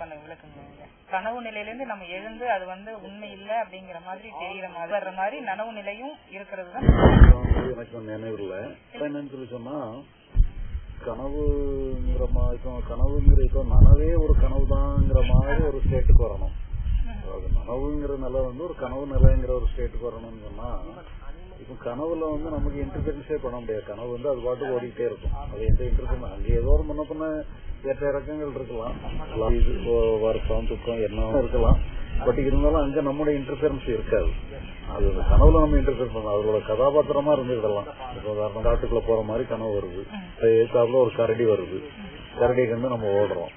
பண்ண விளக்குங்க. கனவு நிலையில இருந்து நம்ம எழுந்து அது வந்து உண்மை இல்ல அப்படிங்கிற மாதிரி தெரியற மாதிரி வர்ற மாதிரி நனவு நிலையும் இருக்கிறது தான். எனக்கு நினைவு இல்ல இப்ப என்னன்னு சொல்லி சொன்னா கனவுங்கிற மாதிரி கனவுங்கிற இப்போ நனவே ஒரு கனவுதாங்கிற மாதிரி ஒரு ஸ்டேட்டுக்கு வரணும். அதாவது நனவுங்கிற நிலை வந்து ஒரு கனவு நிலைங்கிற ஒரு ஸ்டேட்டுக்கு வரணும்னு சொன்னா இப்போ கனவுல வந்து நமக்கு இன்டர்ஃபரன்ஸே பண்ண முடியாது. கனவு வந்து அது பாட்டு ஓடிக்கிட்டே இருக்கும். அது எந்த இன்டர்ஃபரன்ஸ் அங்கே ஏதோ ஒரு முன்ன பின்ன ஏற்ற இறக்கங்கள் இருக்கலாம். இது இப்போ துக்கம் என்ன இருக்கலாம். பட் இருந்தாலும் அங்க நம்முடைய இன்டர்ஃபரன்ஸ் இருக்காது. அது அந்த கனவுல நம்ம இன்டர்ஃபியர் பண்ணலாம் அவரோட கதாபாத்திரமா இருந்துக்கிடலாம் இப்போ உதாரணம் காட்டுக்குள்ள போற மாதிரி கனவு வருது. எதிர்த்தாப்புல ஒரு கரடி வருது. கரடியை கண்டு நம்ம ஓடுறோம்.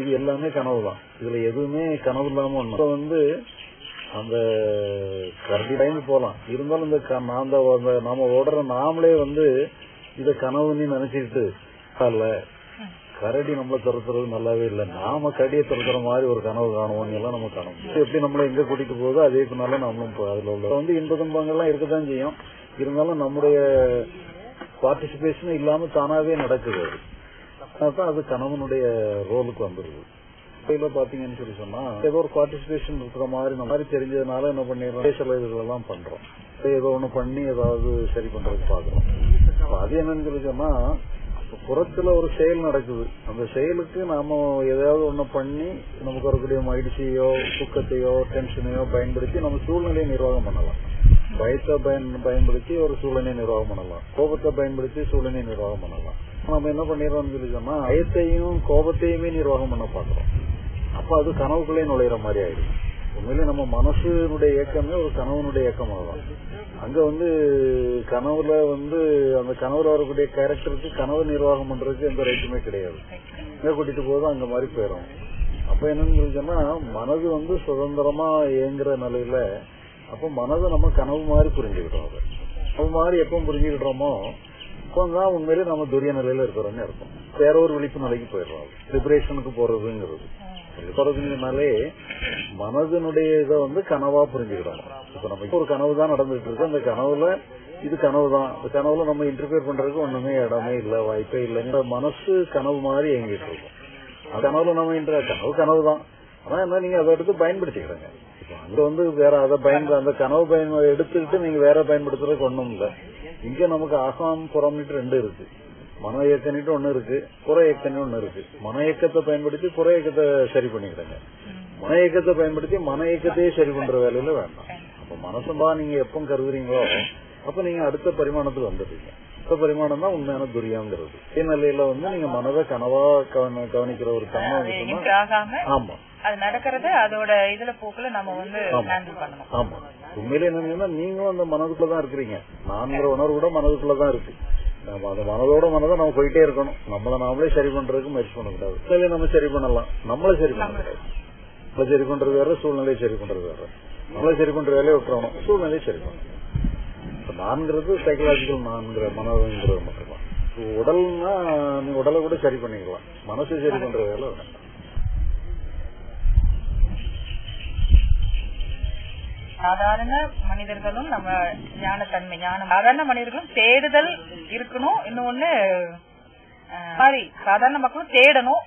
இது எல்லாமே கனவு தான் இதுல எதுவுமே கனவு இல்லாம ஒண்ணு வந்து அந்த கரடி டைம் போலாம். இருந்தாலும் இந்த அந்த நாம ஓடுற நாமளே வந்து இத கனவுன்னு நினைச்சுக்கிட்டு இல்ல கரடி நம்மள துரத்துறது நல்லாவே இல்ல. நாம கடியை துரத்துற மாதிரி ஒரு கனவு காணுவோம். எல்லாம் நம்ம காணும். எப்படி நம்மள எங்க கூட்டிட்டு போகுதோ அதே பின்னால நம்மளும் அதுல உள்ள வந்து இன்ப துன்பங்கள்லாம் இருக்கத்தான் செய்யும். இருந்தாலும் நம்முடைய பார்ட்டிசிபேஷன் இல்லாம தானாவே நடக்குது அது. அதான் அது கணவனுடைய ரோலுக்கு வந்துருது. இப்ப பாத்தீங்கன்னு சொல்லி சொன்னா ஏதோ ஒரு பார்ட்டிசிபேஷன் இருக்கிற மாதிரி நம்ம மாதிரி தெரிஞ்சதுனால என்ன பண்ணிடுறோம்? சில எல்லாம் பண்றோம். ஏதோ ஒண்ணு பண்ணி ஏதாவது சரி பண்றதுக்கு பாக்குறோம். அது என்னன்னு சொல்லி சொன்னா புறத்துல ஒரு செயல் நடக்குது. அந்த செயலுக்கு நாம ஏதாவது ஒண்ணு பண்ணி நமக்கு வரக்கூடிய மகிழ்ச்சியோ துக்கத்தையோ டென்ஷனையோ பயன்படுத்தி நம்ம சூழ்நிலையை நிர்வாகம் பண்ணலாம். பயத்தை பயன் பயன்படுத்தி ஒரு சூழ்நிலையை நிர்வாகம் பண்ணலாம். கோபத்தை பயன்படுத்தி சூழ்நிலை நிர்வாகம் பண்ணலாம். நம்ம என்ன பண்ணிடுறோம்னு சொல்லி சொன்னா பயத்தையும் கோபத்தையுமே நிர்வாகம் பண்ண பாக்குறோம். அப்ப அது கனவுக்குள்ளே நுழையிற மாதிரி ஆயிடும். உண்மையிலே நம்ம மனசுனுடைய இயக்கமே ஒரு கனவுனுடைய இயக்கமாக தான். அங்க வந்து கனவுல வந்து அந்த கனவுல வரக்கூடிய கேரக்டருக்கு கனவு நிர்வாகம் பண்றதுக்கு எந்த ரைட்டுமே கிடையாது. இங்க கூட்டிட்டு போதும் அங்க மாதிரி போயிடும் அப்ப என்னன்னு சொன்னா மனது வந்து சுதந்திரமா இயங்குற நிலையில அப்ப மனதை நம்ம கனவு மாதிரி புரிஞ்சுக்கிட்டோம் அது. அது மாதிரி எப்ப புரிஞ்சுக்கிட்டோமோ அப்பதான் உண்மையிலே நம்ம துரிய நிலையில இருக்கிறோம்னு இருக்கும் வேற ஒரு விழிப்பு நிலைக்கு போயிடுறோம் லிபரேஷனுக்கு போறதுங்கிறது. போறதுனாலே மனதினுடைய இதை வந்து கனவா புரிஞ்சுக்கிறாங்க. இப்ப நம்ம ஒரு கனவு தான் நடந்துட்டு இருக்கு அந்த கனவுல இது கனவு தான் அந்த கனவுல நம்ம இன்டர்பியர் பண்றதுக்கு ஒண்ணுமே இடமே இல்ல வாய்ப்பே இல்லைங்கிற மனசு கனவு மாதிரி இயங்கிட்டு இருக்கும் அந்த கனவுல நம்ம இன்ற கனவு கனவு தான் ஆனா என்ன நீங்க அதை எடுத்து பயன்படுத்திக்கிறீங்க. அங்க வந்து வேற அதை பயன் அந்த கனவு பயன் எடுத்துக்கிட்டு நீங்க வேற பயன்படுத்துறதுக்கு ஒண்ணும் இல்ல. இங்க நமக்கு ஆகாம் புறம்னுட்டு ரெண்டு இருக்கு. மன இயக்கம்னுட்டு ஒண்ணு இருக்கு புற இயக்கம்னு ஒண்ணு இருக்கு. மன இயக்கத்தை பயன்படுத்தி புற இயக்கத்தை சரி பண்ணிக்கிடுங்க. மன இயக்கத்தை பயன்படுத்தி மன இயக்கத்தையே சரி பண்ற வேலையில வேண்டாம். அப்ப மனசம்பா நீங்க எப்ப கருதுறீங்களோ அப்ப நீங்க அடுத்த பரிமாணத்துக்கு வந்துடுறீங்க. அடுத்த பரிமாணம் தான் உண்மையான துரியாங்கிறது. இதே நிலையில வந்து நீங்க மனதை கனவா கவன- கவனிக்கிற ஒரு தன்மை ஆமா. அது நடக்கிறது அதோட இதுல போக்குல நம்ம வந்து ஆமா. உண்மையிலே என்னன்னா நீங்களும் அந்த மனதுக்குள்ளதான் இருக்கிறீங்க. நான்கிற உணர்வு கூட மனதுக்குள்ளதான் இருக்கு. நம்ம அந்த மனதோட மனதை நம்ம போயிட்டே இருக்கணும். நம்மள நாமளே சரி பண்றதுக்கு முயற்சி பண்ணக்கூடாது. சரி நம்ம சரி பண்ணலாம். நம்மளே சரி பண்ண நம்மளை சரி பண்றது வேற சூழ்நிலையை சரி பண்றது வேற. நம்மளை சரி பண்ற வேலையை விட்டுறணும். சூழ்நிலையை சரி பண்ணணும். நான்கிறது சைக்கலாஜிக்கல் நான்கிற மனதுங்கிறது மட்டும்தான். உடல்னா நீ உடலை கூட சரி பண்ணிக்கலாம். மனசை சரி பண்ற வேலை வேண்டாம். சாதாரண மனிதர்களும் நம்ம ஞானத்தன்மை ஞானம். சாதாரண மனிதர்களும் தேடுதல் இருக்கணும். இன்னொன்னு சாரி சாதாரண மக்களும் தேடணும்.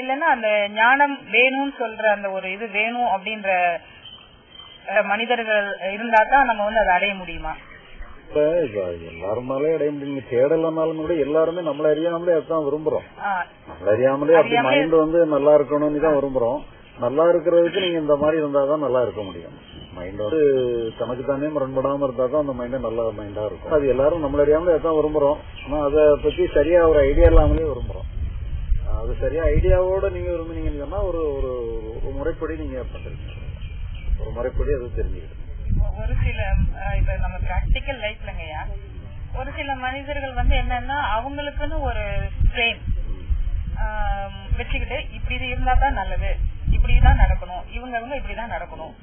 இல்லைன்னா அந்த ஞானம் வேணும்னு சொல்ற அந்த ஒரு இது வேணும் அப்படின்ற மனிதர்கள் இருந்தா தான் நம்ம வந்து அதை அடைய முடியுமா? எல்லாருனாலே அடைய முடியும். தேடலனாலும் கூட எல்லாருமே நம்மள அறியாமலே அதான் விரும்புறோம். நம்மள அறியாமலே அப்படி மைண்ட் வந்து நல்லா இருக்கணும்னு தான் விரும்புறோம். நல்லா இருக்கிறதுக்கு நீங்க இந்த மாதிரி இருந்தாதான் நல்லா இருக்க முடியும். மைண்ட் வந்து தனக்கு தானே முரண்படாம இருந்தா தான் அந்த மைண்ட் நல்ல மைண்டா இருக்கும். அது எல்லாரும் நம்மள அறியாமலே அதான் விரும்புறோம். ஆனா அதை பத்தி சரியா ஒரு ஐடியா இல்லாமலே விரும்புறோம். அது சரியா ஐடியாவோட நீங்க விரும்புனீங்கன்னு ஒரு ஒரு ஒரு முறைப்படி நீங்க பண்றீங்க. ஒரு முறைப்படி அது தெரிஞ்சுக்கிட்டு ஒரு சில இப்ப நம்ம பிராக்டிக்கல் லைஃப்லங்கய்யா ஒரு சில மனிதர்கள் வந்து என்னன்னா அவங்களுக்குன்னு ஒரு ஃப்ரேம் வச்சுக்கிட்டு இப்படி இது இருந்தா தான் நல்லது. இப்படிதான் நடக்கணும். இவங்க இவங்க இப்படிதான் நடக்கணும்.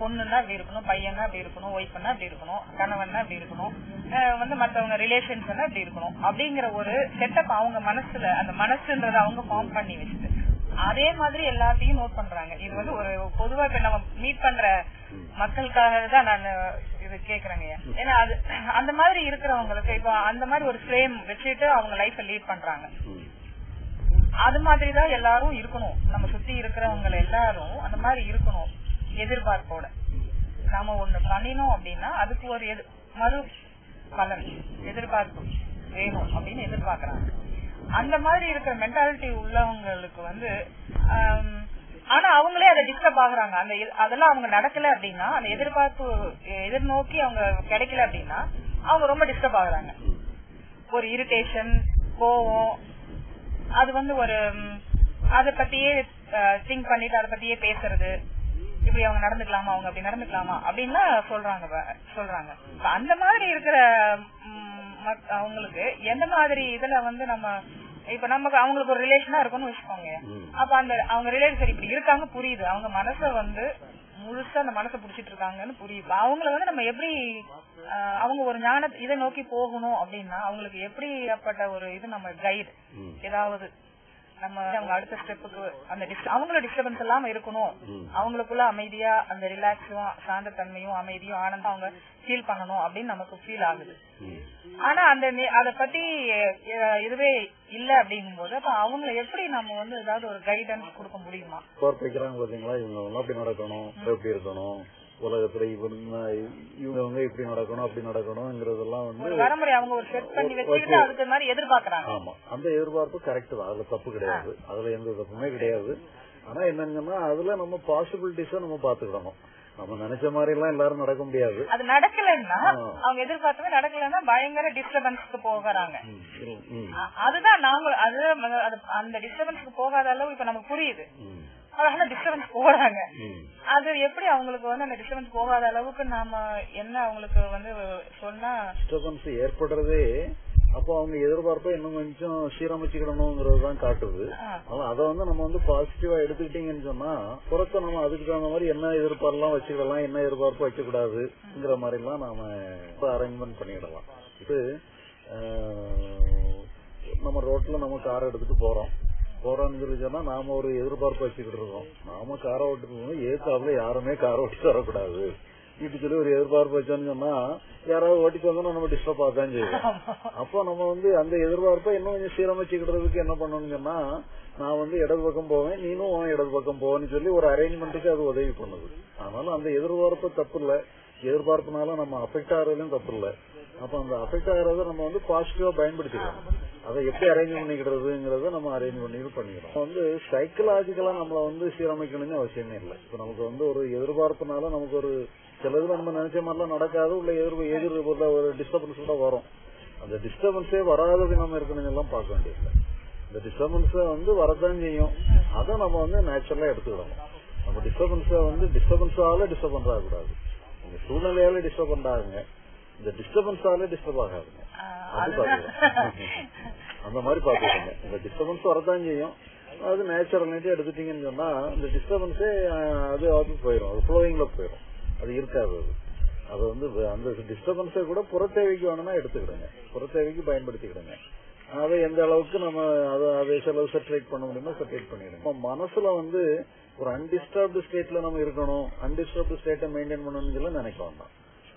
பொண்ணுன்னா அப்படி இருக்கணும் பையன்னா அப்படி இருக்கணும் ஒய்ஃப்னா அப்படி இருக்கணும் கணவன்னா அப்படி இருக்கணும் வந்து மத்தவங்க ரிலேஷன்ஸ் அப்படி இருக்கணும். அப்படிங்கிற ஒரு செட்டப் அவங்க மனசுல அந்த மனசுன்றத அவங்க ஃபார்ம் பண்ணி வச்சுட்டு. அதே மாதிரி எல்லாத்தையும் நோட் பண்றாங்க. இது வந்து ஒரு பொதுவா இப்ப நம்ம மீட் பண்ற மக்களுக்காக தான் நான் இது கேக்குறேங்க. ஏன்னா அது அந்த மாதிரி இருக்கிறவங்களுக்கு இப்போ அந்த மாதிரி ஒரு ஃப்ரேம் வச்சுட்டு அவங்க லைஃப லீட் பண்றாங்க. அது மாதிரிதான் எல்லாரும் இருக்கணும். நம்ம சுத்தி இருக்கிறவங்க எல்லாரும் அந்த மாதிரி இருக்கணும் எதிர்பார்ப்போட. நாம ஒண்ணு பண்ணினோம் அப்படின்னா அதுக்கு ஒரு எது மறு பலன் எதிர்பார்ப்பு வேணும் அப்படின்னு எதிர்பார்க்கறாங்க. அந்த மாதிரி இருக்கிற மென்டாலிட்டி உள்ளவங்களுக்கு வந்து ஆனா அவங்களே அதை டிஸ்டர்ப் ஆகுறாங்க. அந்த அதெல்லாம் அவங்க நடக்கல அப்படின்னா அந்த எதிர்பார்ப்பு எதிர்நோக்கி அவங்க கிடைக்கல அப்படின்னா அவங்க ரொம்ப டிஸ்டர்ப் ஆகுறாங்க. ஒரு இரிட்டேஷன் கோவம் அது வந்து ஒரு அத பத்தியே திங்க் பண்ணிட்டு அத பத்தியே பேசுறது. இப்படி அவங்க நடந்துக்கலாமா அவங்க அப்படி நடந்துக்கலாமா அப்படின்னு சொல்றாங்க சொல்றாங்க. அந்த மாதிரி இருக்கிற அவங்களுக்கு எந்த மாதிரி இதுல வந்து நம்ம இப்ப நமக்கு அவங்களுக்கு ஒரு ரிலேஷனா இருக்கும்னு வச்சுக்கோங்க. அப்ப அந்த அவங்க ரிலேஷன் இப்படி இருக்காங்க புரியுது. அவங்க மனச வந்து முழுசா அந்த மனசை புடிச்சிட்டு இருக்காங்கன்னு புரியுது அவங்கள வந்து நம்ம எப்படி அவங்க ஒரு ஞான இதை நோக்கி போகணும் அப்படின்னா அவங்களுக்கு எப்படிப்பட்ட ஒரு இது நம்ம கைடு. ஏதாவது நம்ம அவங்க அடுத்த ஸ்டெப்புக்கு அந்த அவங்கள டிஸ்டர்பன்ஸ் இல்லாம இருக்கணும். அவங்களுக்குள்ள அமைதியா அந்த ரிலாக்ஸும் சாந்த தன்மையும் அமைதியும் ஆனந்தம் அவங்க ஃபீல் பண்ணணும் அப்படின்னு நமக்கு ஃபீல் ஆகுது. ஆனா அந்த அத பத்தி இதுவே இல்ல அப்படிங்கும்போது அப்ப அவங்கள எப்படி நம்ம வந்து ஏதாவது ஒரு கைடன்ஸ் கொடுக்க முடியுமா? வைக்கிறாங்க பாத்தீங்களா? இவங்க எல்லாம் அப்படி நடக்கணும்? எப்படி இருக்கணும்? உலகத்துல இவங்க இவங்க இப்படி நடக்கணும் அப்படி நடக்கணும்ங்கிறதெல்லாம் வந்து வரமுறை அவங்க ஒரு செட் பண்ணி வச்சுக்கிட்டு அதுக்கு மாதிரி எதிர்பார்க்கறாங்க. ஆமா. அந்த எதிர்பார்ப்பு கரெக்ட் தான். அதுல தப்பு கிடையாது. அதுல எந்த தப்புமே கிடையாது. ஆனா என்னங்கன்னா அதுல நம்ம பாசிபிலிட்டிஸ நம்ம பாத்துக்கிடணும் நம்ம நினைச்ச மாதிரி எல்லாம் எல்லாரும் நடக்க முடியாது. அது நடக்கலைன்னா. அவங்க எதிர்பார்த்தது நடக்கலைன்னா பயங்கர டிஸ்டர்பன்ஸ்க்கு போகிறாங்க. அதுதான் நாங்க அது அந்த டிஸ்டர்பன்ஸ்க்கு போகாத அளவு இப்ப நமக்கு புரியுது. அதனால டிஸ்டர்பன்ஸ் போறாங்க. அது எப்படி அவங்களுக்கு வந்து அந்த டிஸ்டர்பன்ஸ் போகாத அளவுக்கு நாம என்ன அவங்களுக்கு வந்து சொன்னா டிஸ்டர்பன்ஸ் ஏற்படுறதே அப்போ அவங்க எதிர்பார்ப்பை இன்னும் கொஞ்சம் சீரமைச்சுக்கிடணுங்கிறது தான் காட்டுது. ஆனா அதை வந்து நம்ம வந்து பாசிட்டிவா எடுத்துக்கிட்டீங்கன்னு சொன்னா புறத்த நம்ம அதுக்கு தகுந்த மாதிரி என்ன எதிர்பார்ப்பெல்லாம் வச்சுக்கிடலாம் என்ன எதிர்பார்ப்பு வைக்கக்கூடாதுங்கிற மாதிரி எல்லாம் நாம அரேஞ்ச்மெண்ட் பண்ணிடலாம் இது நம்ம ரோட்ல நம்ம கார் எடுத்துட்டு போறோம் போறோம்னு சொல்லி சொன்னா நாம ஒரு எதிர்பார்ப்பு வச்சுக்கிட்டு இருக்கோம். நாம காரை ஓட்டு போகணும் ஏத்தாப்புல யாருமே காரை ஓட்டி வரக்கூடாது. இப்படி சொல்லி ஒரு எதிர்பார்ப்பு வச்சோம்னு சொன்னா யாராவது ஓட்டிட்டு வந்தோம்னா நம்ம டிஸ்டர்ப் ஆகத்தான் செய்வோம் அப்போ நம்ம வந்து அந்த எதிர்பார்ப்பை இன்னும் கொஞ்சம் சீரமைச்சுக்கிறதுக்கு என்ன பண்ணணும்னு சொன்னா நான் வந்து இடது பக்கம் போவேன் நீனும் இடது பக்கம் போவேன்னு சொல்லி ஒரு அரேஞ்ச்மெண்ட்டுக்கு அது உதவி பண்ணுது. அதனால அந்த எதிர்பார்ப்பு தப்பு இல்ல. எதிர்பார்ப்புனால நம்ம அஃபெக்ட் ஆகிறதுலயும் தப்பு இல்ல. அப்ப அந்த அஃபெக்ட் ஆகிறத நம்ம வந்து பாசிட்டிவா பயன்படுத்திக்கணும் அதை எப்படி அரேஞ்ச் பண்ணிக்கிறதுங்கிறத நம்ம அரேஞ்ச் பண்ணிட்டு பண்ணிக்கிறோம். வந்து சைக்கலாஜிக்கலா நம்மள வந்து சீரமைக்கணும்னு அவசியமே இல்லை. இப்ப நமக்கு வந்து ஒரு எதிர்பார்ப்புனால நமக்கு ஒரு சிலதுல நம்ம நினைச்ச மாதிரிலாம் நடக்காது உள்ள எதிர் எதிர் ஒரு டிஸ்டர்பன்ஸ் கூட வரும். அந்த டிஸ்டர்பன்ஸே வராதது நம்ம இருக்கணும்னு எல்லாம் பார்க்க வேண்டியதில்லை. இந்த டிஸ்டர்பன்ஸ் வந்து வரதான் செய்யும். அதை நம்ம வந்து நேச்சுரலா எடுத்துக்கிடணும். நம்ம டிஸ்டர்பன்ஸ வந்து டிஸ்டர்பன்ஸால டிஸ்டர்பன்ஸ் ஆகக்கூடாது. நீங்க சூழ்நிலையால டிஸ்டர்பன்ஸ் ஆகுங்க இந்த டிஸ்டர்பன்ஸால டிஸ்டர்ப் ஆஹ், அது பாத்துக்கலாம் அந்த மாதிரி பாத்துக்கோங்க. இந்த டிஸ்டர்பன்ஸ் வரதான் செய்யும். அது நேச்சுரல் எடுத்துட்டீங்கன்னு சொன்னா இந்த டிஸ்டர்பன்ஸே அது அது போயிடும் அது ஃப்ளோயிங்ல போயிடும் அது இருக்காது அது. அது வந்து அந்த டிஸ்டர்பன்ஸை கூட புற தேவைக்கு வேணும்னா எடுத்துக்கிடுங்க. புற தேவைக்கு பயன்படுத்திக்கிடுங்க. அதை எந்த அளவுக்கு நம்ம அதை அதை செலவு செட்டரேட் பண்ண முடியுமோ செட்டரேட் பண்ணிடுங்க மனசுல வந்து ஒரு அன்டிஸ்டர்ப்டு ஸ்டேட்ல நம்ம இருக்கணும். அன்டிஸ்டர்ப்டு ஸ்டேட்டை மெயின்டைன் பண்ணணும்னு சொல்லி நினைக்க வேண்டாம்.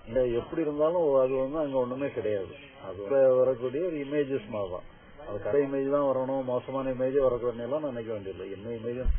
இங்க எப்படி இருந்தாலும் அது வந்து அங்க ஒண்ணுமே கிடையாது. அது வரக்கூடிய ஒரு இமேஜஸ் மாதிரி தான். அது கடை இமேஜ் தான் வரணும் மோசமான இமேஜ் வரக்கூடாதுன்னு எல்லாம் நினைக்க வேண்டியதில்லை. என்ன இமேஜும்